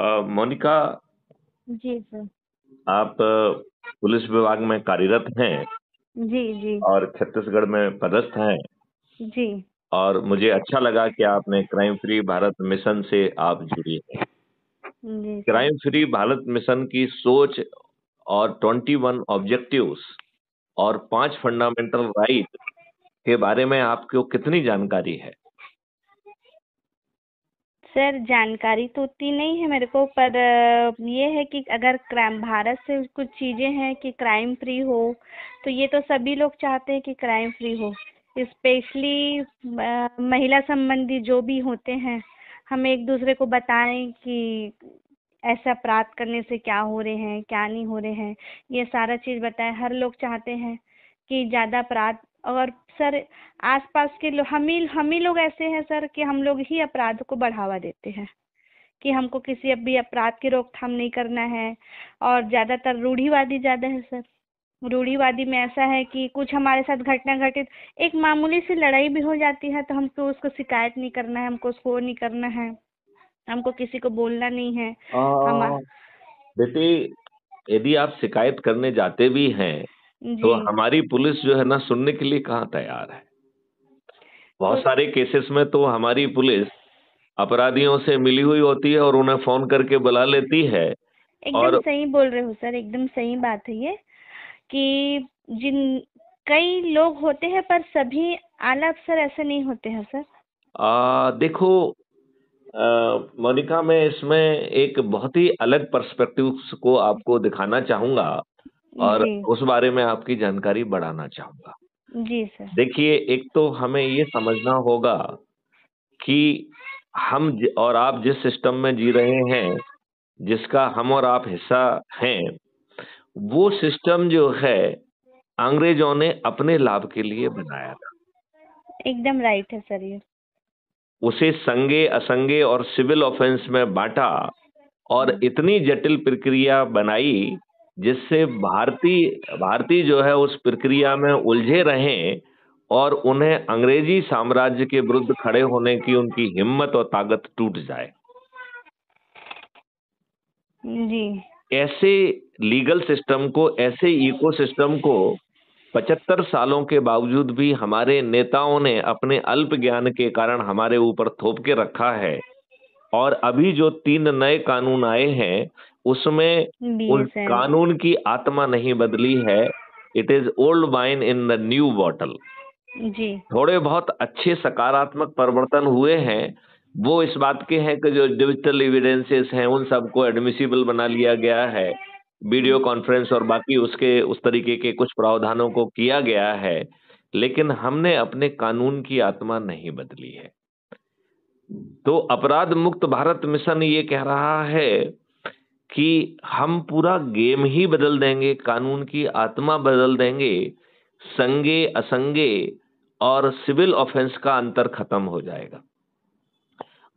Monika? Ji sir. आप police विभाग में कार्यरत हैं? जी जी। और छत्तीसगढ़ में पदस्थ हैं? जी। और मुझे अच्छा लगा कि आपने क्राइम फ्री भारत मिशन से आप जुड़ी हैं। क्राइम फ्री भारत मिशन की सोच और 21 ऑब्जेक्टिव्स और पाँच फंडामेंटल राइट के बारे में आपको कितनी जानकारी है? सर, जानकारी तो उतनी नहीं है मेरे को, पर ये है कि अगर क्राइम, भारत से कुछ चीज़ें हैं कि क्राइम फ्री हो तो ये तो सभी लोग चाहते हैं कि क्राइम फ्री हो। स्पेशली महिला संबंधी जो भी होते हैं, हम एक दूसरे को बताएँ कि ऐसा अपराध करने से क्या हो रहे हैं, क्या नहीं हो रहे हैं, ये सारा चीज़ बताएँ। हर लोग चाहते हैं कि ज़्यादा अपराध और सर आसपास के लोग हम ही हम ही लोग ऐसे हैं सर कि हम लोग ही अपराध को बढ़ावा देते हैं कि हमको किसी भी अपराध की रोकथाम नहीं करना है। और ज़्यादातर रूढ़िवादी ज़्यादा है सर। रूढ़िवादी में ऐसा है कि कुछ हमारे साथ घटना घटित एक मामूली सी लड़ाई भी हो जाती है तो हमको उसको शिकायत नहीं करना है हमको उसको नहीं करना है हमको किसी को बोलना नहीं है। हमा- बेटे यदि आप शिकायत करने जाते भी हैं तो हमारी पुलिस जो है ना सुनने के लिए कहाँ तैयार है? बहुत तो- सारे केसेस में तो हमारी पुलिस अपराधियों से मिली हुई होती है और उन्हें फ़ोन करके बुला लेती है। एकदम और- सही बोल रहे हो सर एकदम सही बात है ये कि जिन कई लोग होते हैं पर सभी आला अफसर ऐसे नहीं होते हैं सर। आ, देखो मोनिका मैं इसमें एक बहुत ही अलग पर्सपेक्टिव को आपको दिखाना चाहूँगा। और उस बारे में आपकी जानकारी बढ़ाना चाहूँगा। जी सर। देखिए एक तो हमें ये समझना होगा कि हम और आप जिस सिस्टम में जी रहे हैं जिसका हम और आप हिस्सा हैं वो सिस्टम जो है अंग्रेज़ों ने अपने लाभ के लिए बनाया था। एकदम राइट है सर ये। उसे संगे असंगे और सिविल ऑफेंस में बांटा और इतनी जटिल प्रक्रिया बनाई जिससे भारतीय भारतीय जो है उस प्रक्रिया में उलझे रहें और उन्हें अंग्रेज़ी साम्राज्य के विरुद्ध खड़े होने की उनकी हिम्मत और ताकत टूट जाए। जी। ऐसे लीगल सिस्टम को ऐसे इकोसिस्टम को 75 सालों के बावजूद भी हमारे नेताओं ने अपने अल्प ज्ञान के कारण हमारे ऊपर थोप के रखा है और अभी जो तीन नए कानून आए हैं उसमें उन कानून की आत्मा नहीं बदली है। It is old wine in the new bottle जी। थोड़े बहुत अच्छे सकारात्मक परिवर्तन हुए हैं। वो इस बात के हैं कि जो डिजिटल एविडेंसेस हैं उन सबको एडमिसिबल बना लिया गया है। वीडियो कॉन्फ्रेंस और बाकी उसके उस तरीके के कुछ प्रावधानों को किया गया है। लेकिन हमने अपने कानून की आत्मा नहीं बदली है। तो अपराध मुक्त भारत मिशन ये कह रहा है कि हम पूरा गेम ही बदल देंगे, कानून की आत्मा बदल देंगे, संगे, असंगे और सिविल ऑफेंस का अंतर खत्म हो जाएगा।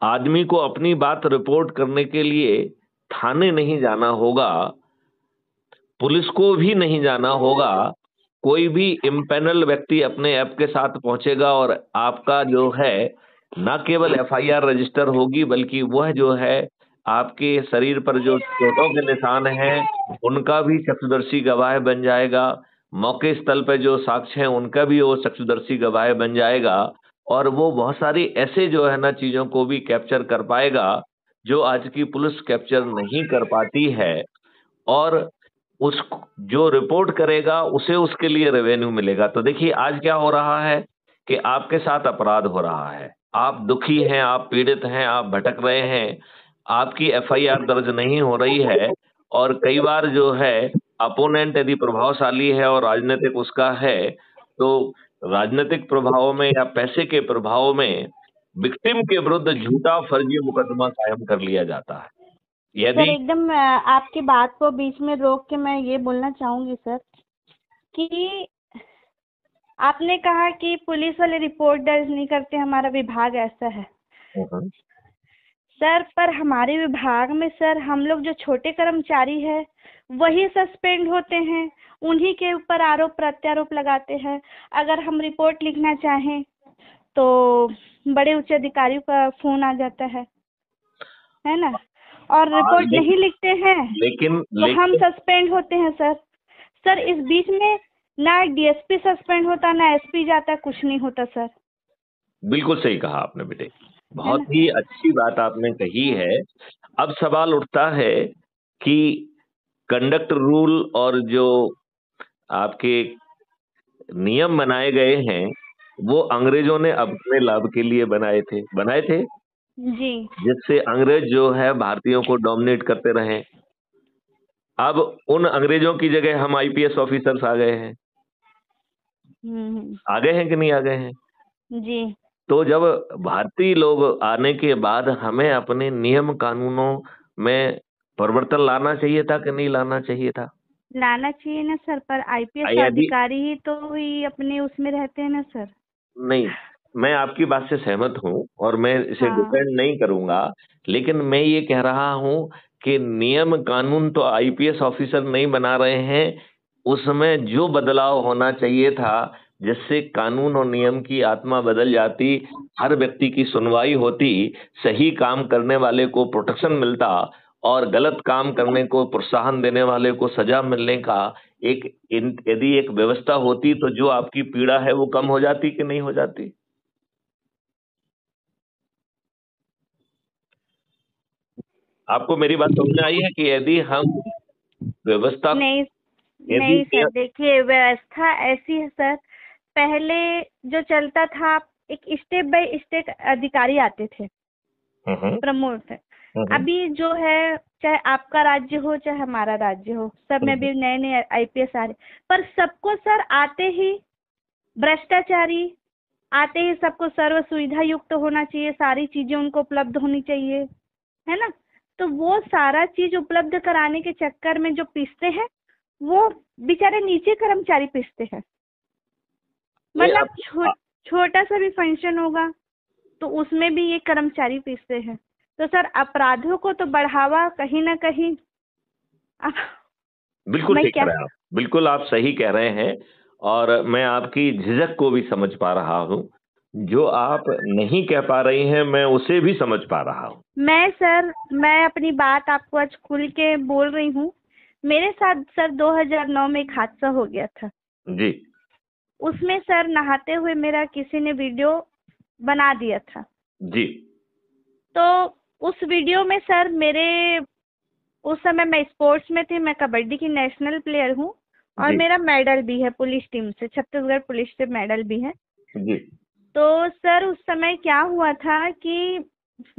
आदमी को अपनी बात रिपोर्ट करने के लिए थाने नहीं जाना होगा, पुलिस को भी नहीं जाना होगा, कोई भी इम्पेनल व्यक्ति अपने ऐप के साथ पहुंचेगा और आपका जो है, न केवल एफआईआर रजिस्टर होगी, बल्कि वह जो है आपके शरीर पर जो चोटों के निशान हैं, उनका भी चक्षुदर्शी गवाह बन जाएगा। मौके स्थल पर जो साक्ष्य हैं, उनका भी वो चक्षुदर्शी गवाह बन जाएगा और वो बहुत सारी ऐसे जो है ना चीज़ों को भी कैप्चर कर पाएगा, जो आज की पुलिस कैप्चर नहीं कर पाती है और उस जो रिपोर्ट करेगा, उसे उसके लिए रेवेन्यू मिलेगा। तो देखिए, आज क्या हो रहा है कि आपके साथ अपराध हो रहा है। आप दुखी हैं, आप पीड़ित हैं, आप भटक रहे हैं आपकी एफआईआर दर्ज नहीं हो रही है और कई बार जो है अपोनेंट यदि प्रभावशाली है और राजनीतिक उसका है तो राजनीतिक प्रभाव में या पैसे के प्रभाव में विक्टिम के विरुद्ध झूठा फर्जी मुकदमा कायम कर लिया जाता है। सर यदि एकदम आपकी बात को बीच में रोक के मैं ये बोलना चाहूँगी सर कि आपने कहा कि पुलिस वाले रिपोर्ट दर्ज नहीं करते हमारा विभाग ऐसा है। हम्म, सर पर हमारे विभाग में सर हम लोग जो छोटे कर्मचारी है वही सस्पेंड होते हैं। उन्हीं के ऊपर आरोप प्रत्यारोप लगाते हैं। अगर हम रिपोर्ट लिखना चाहें तो बड़े उच्च अधिकारियों का फ़ोन आ जाता है। है ना? और हाँ, रिपोर्ट लेकिन- नहीं लिखते हैं लेकिन तो हम सस्पेंड होते हैं सर। सर इस बीच में ना डीएसपी सस्पेंड होता ना एसपी जाता कुछ नहीं होता सर। बिल्कुल सही कहा आपने बेटे। बहुत ही अच्छी बात आपने कही है। अब सवाल उठता है कि कंडक्ट रूल और जो आपके नियम बनाए गए हैं वो अंग्रेज़ों ने अपने लाभ के लिए बनाए थे। बनाए थे? जी। जिससे अंग्रेज़ जो है भारतीयों को डोमिनेट करते रहे। अब उन अंग्रेज़ों की जगह हम आईपीएस ऑफिसर्स आ गए हैं। हम्म। आ गए हैं कि नहीं आ गए हैं? जी। तो जब भारतीय लोग आने के बाद हमें अपने नियम कानूनों में परिवर्तन लाना चाहिए था कि नहीं लाना चाहिए था लाना चाहिए ना सर पर आईपीएस यदि- अधिकारी ही तो ही अपने उसमें रहते हैं ना सर नहीं मैं आपकी बात से सहमत हूँ और मैं इसे हाँ। डिपेंड नहीं करूँगा लेकिन मैं ये कह रहा हूँ कि नियम कानून तो आईपीएस ऑफिसर नहीं बना रहे हैं उसमें जो बदलाव होना चाहिए था जिससे कानून और नियम की आत्मा बदल जाती हर व्यक्ति की सुनवाई होती सही काम करने वाले को प्रोटेक्शन मिलता और गलत काम करने को प्रोत्साहन देने वाले को सजा मिलने का एक यदि एक व्यवस्था होती तो जो आपकी पीड़ा है वो कम हो जाती कि नहीं हो जाती? आपको मेरी बात समझ आई है कि यदि हम व्यवस्था नहीं नहीं सर देखिए व्यवस्था ऐसी है सर पहले जो चलता था एक स्टेप बाय स्टेप अधिकारी आते थे। प्रमोट अभी जो है चाहे आपका राज्य हो चाहे हमारा राज्य हो सब में भी नए नए आईपीएस आ रहे पर सबको सर आते ही भ्रष्टाचारी आते ही सबको सर्व सुविधा युक्त तो होना चाहिए सारी चीज़ें उनको उपलब्ध होनी चाहिए है ना? तो वो सारा चीज़ उपलब्ध कराने के चक्कर में जो पीसते हैं वो बेचारे नीचे कर्मचारी पीसते हैं। मतलब छो, छोटा सा भी फ़ंक्शन होगा तो उसमें भी ये कर्मचारी पीसते हैं। तो सर अपराधों को तो बढ़ावा कहीं ना कहीं बिल्कुल ठीक कह रहे हैं आप। बिल्कुल आप सही कह रहे हैं और मैं आपकी झिझक को भी समझ पा रहा हूँ। जो आप नहीं कह पा रही हैं मैं उसे भी समझ पा रहा हूँ। मैं सर मैं अपनी बात आपको आज खुल के बोल रही हूँ। मेरे साथ सर 2009 में एक हादसा हो गया था। जी। उसमें सर नहाते हुए मेरा किसी ने वीडियो बना दिया था। जी। तो उस वीडियो में सर मेरे उस समय मैं स्पोर्ट्स में थी मैं कबड्डी की नेशनल प्लेयर हूँ और मेरा मेडल भी है पुलिस टीम से छत्तीसगढ़ पुलिस से मेडल भी है। जी। तो सर उस समय क्या हुआ था कि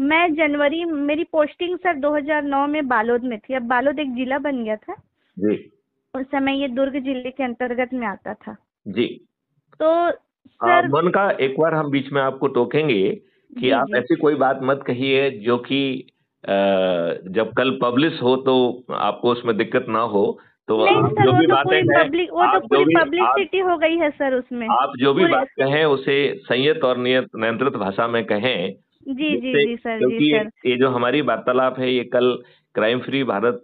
मैं जनवरी मेरी पोस्टिंग सर 2009 में बालोद में थी। अब बालोद एक जिला बन गया था। जी। उस समय ये दुर्ग ज़िले के अंतर्गत में आता था। जी। तो सर मोनिका एक बार हम बीच में आपको टोकेंगे कि आप ऐसी कोई बात मत कहिए जो कि जब कल पब्लिश हो तो आपको उसमें दिक्कत ना हो तो जो भी तो बातें वो तो आप जो पूरी भी पब्लिसिटी हो गई है सर उसमें। आप जो भी बात कहें उसे संयत और नियत नियंत्रित भाषा में कहें जी जी जी सर जी सर। ये जो हमारी वार्तालाप है ये कल क्राइम फ्री भारत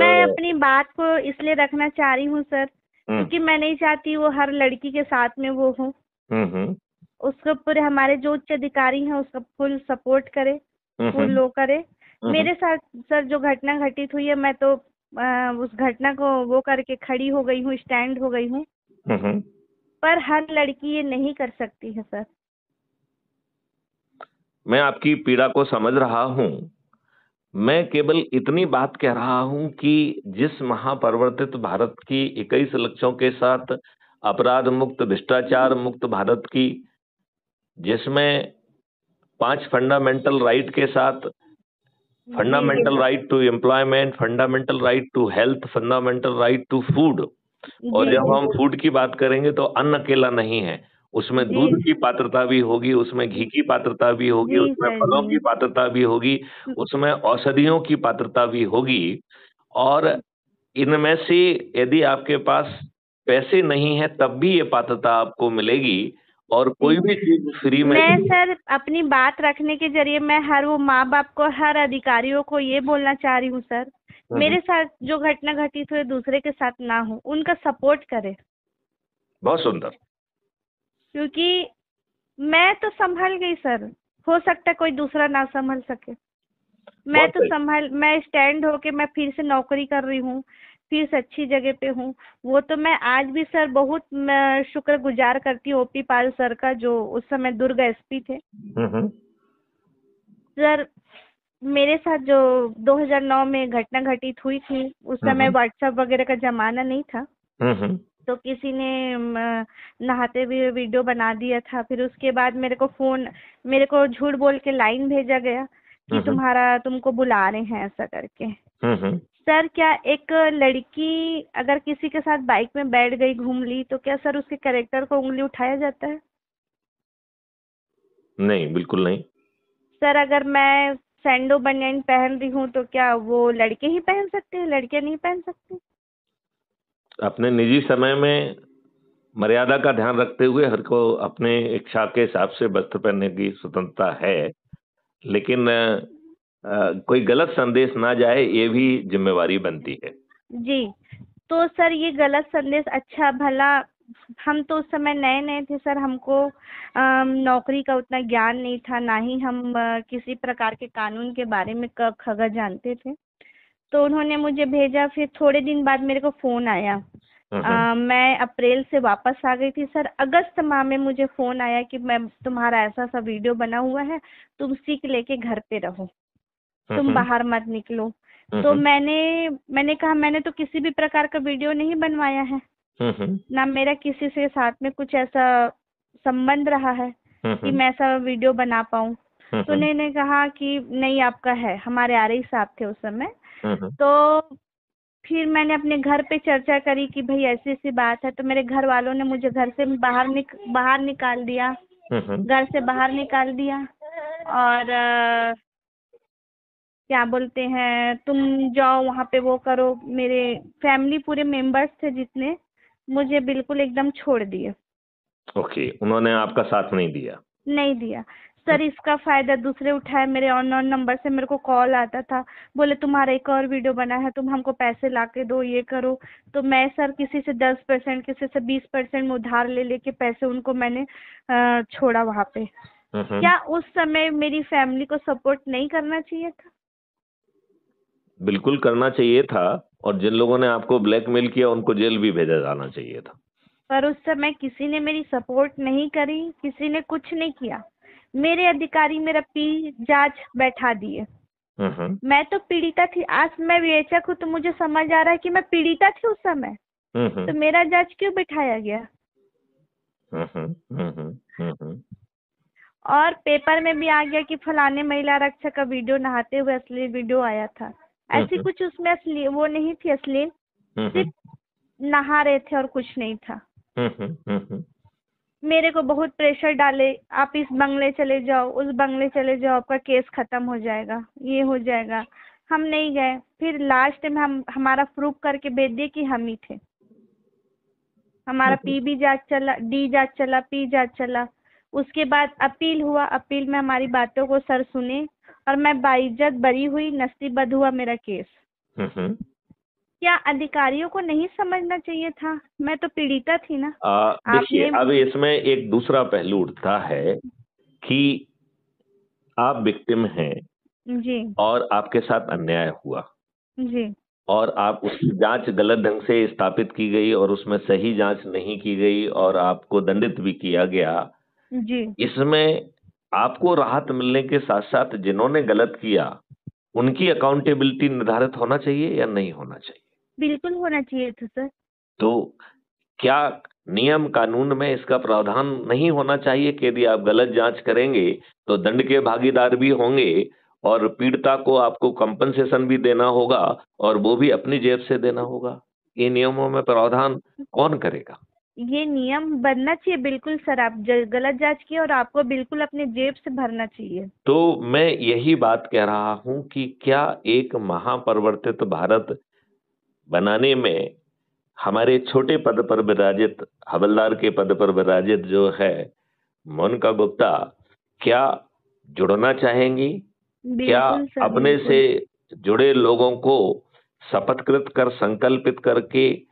मैं अपनी बात को इसलिए रखना चाह रही हूँ सर क्योंकि मैं नहीं चाहती वो हर लड़की के साथ में वो हो। हम्म, हम्म, उसको पूरे हमारे जो उच्च अधिकारी हैं उसका फुल सपोर्ट करे हम्म, फुल लो करे। हम्म, मेरे साथ सर जो घटना घटित हुई है मैं तो अ, उस घटना को वो करके खड़ी हो गई हूँ स्टैंड हो गई हूँ। हम्म, हम्म। पर हर लड़की ये नहीं कर सकती है सर। मैं आपकी पीड़ा को समझ रहा हूँ। मैं केवल इतनी बात कह रहा हूँ कि जिस महापरिवर्तित भारत की इक्कीस लक्ष्यों के साथ अपराध मुक्त भ्रष्टाचार मुक्त भारत की जिसमें पाँच फंडामेंटल राइट के साथ fundamental right to employment fundamental right to health fundamental right to food और जब हम फ़ूड की बात करेंगे तो अन्न अकेला नहीं है। उसमें दूध की पात्रता भी होगी उसमें घी की पात्रता भी होगी उसमें फलों की पात्रता भी होगी उसमें औषधियों की पात्रता भी होगी और इनमें से यदि आपके पास पैसे नहीं है तब भी ये पात्रता आपको मिलेगी और कोई भी चीज़ फ्री में मैं सर अपनी बात रखने के ज़रिए मैं हर वो माँ बाप को हर अधिकारियों को ये बोलना चाह रही हूँ सर मेरे साथ जो घटना घटित हुई दूसरे के साथ ना हो उनका सपोर्ट करे। बहुत सुंदर। क्योंकि मैं तो संभल गई सर। हो सकता है कोई दूसरा ना संभल सके। मैं तो संभाल मैं स्टैंड होके मैं फिर से नौकरी कर रही हूँ फिर से अच्छी जगह पे हूँ। वो तो मैं आज भी सर बहुत शुक्रगुजार करती हूँ ओपी पाल सर का जो उस समय दुर्ग एसपी थे। हम्म, हम्म। सर मेरे साथ जो 2009 में घटना घटित हुई थी उस समय व्हाट्सएप वगैरह का जमाना नहीं था। तो किसी ने नहाते हुए वीडियो बना दिया था। फिर उसके बाद मेरे को फ़ोन मेरे को झूठ बोल के लाइन भेजा गया कि तुम्हारा तुमको बुला रहे हैं ऐसा करके। सर क्या एक लड़की अगर किसी के साथ बाइक में बैठ गई घूम ली तो क्या सर उसके करेक्टर को उंगली उठाया जाता है? नहीं बिल्कुल नहीं। सर अगर मैं सैंडो बनियान पहन रही हूँ तो क्या वो लड़के ही पहन सकते हैं? लड़के नहीं पहन सकते? अपने निजी समय में मर्यादा का ध्यान रखते हुए हर को अपने इच्छा के हिसाब से वस्त्र पहनने की स्वतंत्रता है। लेकिन आ, कोई गलत संदेश ना जाए ये भी जिम्मेवारी बनती है। जी। तो सर ये गलत संदेश अच्छा भला हम तो उस समय नए नए थे सर हमको आ, नौकरी का उतना ज्ञान नहीं था ना ही हम आ, किसी प्रकार के कानून के बारे में क खगर जानते थे। तो उन्होंने मुझे भेजा फिर थोड़े दिन बाद मेरे को फ़ोन आया। आ, मैं अप्रैल से वापस आ गई थी सर। अगस्त माह में मुझे फ़ोन आया कि मैं तुम्हारा ऐसा सा वीडियो बना हुआ है तुम सीख लेके घर पे रहो। तुम बाहर मत निकलो। तो मैंने मैंने कहा मैंने तो किसी भी प्रकार का वीडियो नहीं बनवाया है। ना मेरा किसी से साथ में कुछ ऐसा संबंध रहा है कि मैं ऐसा वीडियो बना पाऊँ। तो उन्होंने कहा कि नहीं आपका है हमारे आ रही साहब थे उस समय। तो फिर मैंने अपने घर पे चर्चा करी कि भाई ऐसी ऐसी बात है तो मेरे घर वालों ने मुझे घर से बाहर निक बाहर निकाल दिया। घर से बाहर निकाल दिया। और आ, क्या बोलते हैं तुम जाओ वहाँ पे वो करो। मेरे फैमिली पूरे मेंबर्स थे जितने मुझे बिल्कुल एकदम छोड़ दिए। ओके उन्होंने आपका साथ नहीं दिया? नहीं दिया। सर इसका फ़ायदा दूसरे उठाए मेरे अननोन नंबर से मेरे को कॉल आता था। बोले तुम्हारा एक और वीडियो बना है तुम हमको पैसे ला के दो ये करो। तो मैं सर किसी से दस परसेंट किसी से बीस परसेंट में उधार ले लेके पैसे उनको मैंने छोड़ा वहाँ पे। क्या उस समय मेरी फैमिली को सपोर्ट नहीं करना चाहिए था? बिल्कुल करना चाहिए था और जिन लोगों ने आपको ब्लैकमेल किया उनको जेल भी भेजा जाना चाहिए था। पर उस समय किसी ने मेरी सपोर्ट नहीं करी किसी ने कुछ नहीं किया। मेरे अधिकारी मेरा पी जाँच बैठा दिए। मैं तो पीड़िता थी। आज मैं विवेचक हूँ तो मुझे समझ आ रहा है कि मैं पीड़िता थी उस समय। तो मेरा जाँच क्यों बैठाया गया? और पेपर में भी आ गया कि फलाने महिला रक्षक का वीडियो नहाते हुए असली वीडियो आया था। ऐसी कुछ उसमें असली वो नहीं थी असली। सिर्फ़ नहा रहे थे और कुछ नहीं था। मेरे को बहुत प्रेशर डाले आप इस बंगले चले जाओ उस बंगले चले जाओ आपका केस खत्म हो जाएगा ये हो जाएगा। हम नहीं गए। फिर लास्ट में हम हमारा प्रूफ करके भेज दिए कि हम ही थे। हमारा पी भी जाँच चला डी जाँच चला पी जाँच चला। उसके बाद अपील हुआ अपील में हमारी बातों को सर सुने और मैं बाइज्जत बरी हुई नसीबद हुआ मेरा केस क्या अधिकारियों को नहीं समझना चाहिए था? मैं तो पीड़िता थी ना। देखिए अब इसमें एक दूसरा पहलू उठता है कि आप विक्टिम हैं जी। और आपके साथ अन्याय हुआ। जी। और आप उसकी जाँच गलत ढंग से स्थापित की गई और उसमें सही जाँच नहीं की गई और आपको दंडित भी किया गया। जी। इसमें आपको राहत मिलने के साथ साथ जिन्होंने गलत किया उनकी अकाउंटेबिलिटी निर्धारित होना चाहिए या नहीं होना चाहिए? बिल्कुल होना चाहिए था सर। तो क्या नियम कानून में इसका प्रावधान नहीं होना चाहिए कि यदि आप गलत जाँच करेंगे तो दंड के भागीदार भी होंगे और पीड़िता को आपको कंपनसेशन भी देना होगा और वो भी अपनी जेब से देना होगा? ये नियमों में प्रावधान कौन करेगा? ये नियम बनना चाहिए बिल्कुल सर। आप गलत जाँच किए और आपको बिल्कुल अपने जेब से भरना चाहिए। तो मैं यही बात कह रहा हूँ कि क्या एक महापरिवर्तित भारत बनाने में हमारे छोटे पद पर विराजित हवलदार के पद पर विराजित जो है मोनिका गुप्ता क्या जुड़ना चाहेंगी? क्या अपने से जुड़े लोगों को शपथकृत कर संकल्पित करके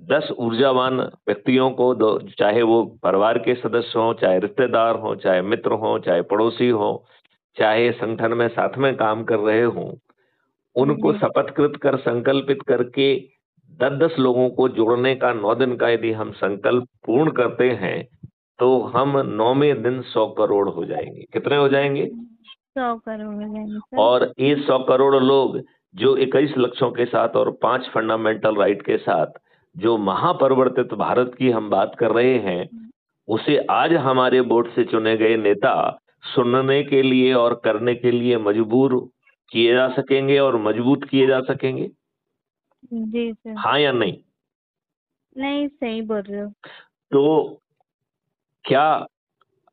दस ऊर्जावान व्यक्तियों को दो चाहे वो परिवार के सदस्य हों चाहे रिश्तेदार हों चाहे मित्र हों चाहे पड़ोसी हों चाहे संगठन में साथ में काम कर रहे हों उनको शपथकृत कर संकल्पित करके दस दस लोगों को जोड़ने का नौ दिन का यदि हम संकल्प पूर्ण करते हैं तो हम नौवें दिन सौ करोड़ हो जाएँगे। कितने हो जाएँगे? सौ करोड़ हो जाएँगे और ये सौ करोड़ लोग जो इक्कीस लक्ष्यों के साथ और पाँच फंडामेंटल राइट के साथ जो महापरिवर्तित भारत की हम बात कर रहे हैं उसे आज हमारे बोर्ड से चुने गए नेता सुनने के लिए और करने के लिए मजबूर किए जा सकेंगे और मज़बूत किए जा सकेंगे? जी सर। हाँ या नहीं? नहीं सही बोल रहे हो। तो क्या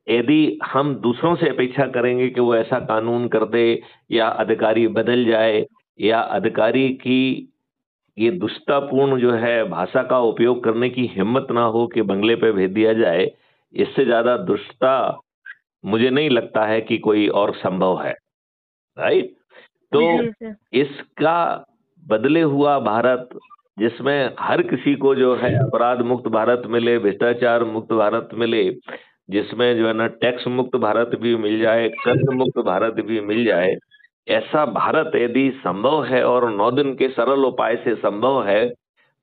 यदि हम दूसरों से अपेक्षा करेंगे कि वो ऐसा कानून कर दे या अधिकारी बदल जाए या अधिकारी की ये दुष्टापूर्ण जो है भाषा का उपयोग करने की हिम्मत ना हो कि बंगले पे भेज दिया जाए इससे ज़्यादा दुष्टता मुझे नहीं लगता है कि कोई और संभव है। राइट? तो इसका बदले हुआ भारत जिसमें हर किसी को जो है अपराध मुक्त भारत मिले भ्रष्टाचार मुक्त भारत मिले जिसमें जो है ना टैक्स मुक्त भारत भी मिल जाए कर्ज मुक्त भारत भी मिल जाए ऐसा भारत यदि संभव है और नौ दिन के सरल उपाय से संभव है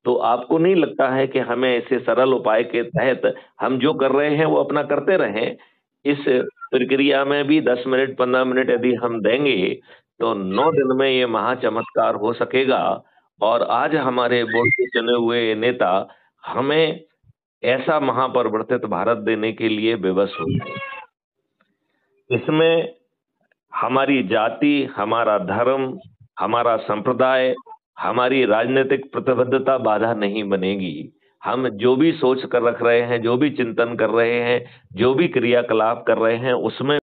तो आपको नहीं लगता है कि हमें ऐसे सरल उपाय के तहत हम जो कर रहे हैं वो अपना करते रहें? इस प्रक्रिया में भी दस मिनट पंद्रह मिनट यदि हम देंगे तो नौ दिन में ये महाचमत्कार हो सकेगा। और आज हमारे बोर्ड के चुने हुए नेता हमें ऐसा महापरिवर्तित भारत देने के लिए विवश हो इसमें हमारी जाति, हमारा धर्म, हमारा संप्रदाय, हमारी राजनीतिक प्रतिबद्धता बाधा नहीं बनेगी। हम जो भी सोच कर रख रहे हैं, जो भी चिंतन कर रहे हैं, जो भी क्रियाकलाप कर रहे हैं, उसमें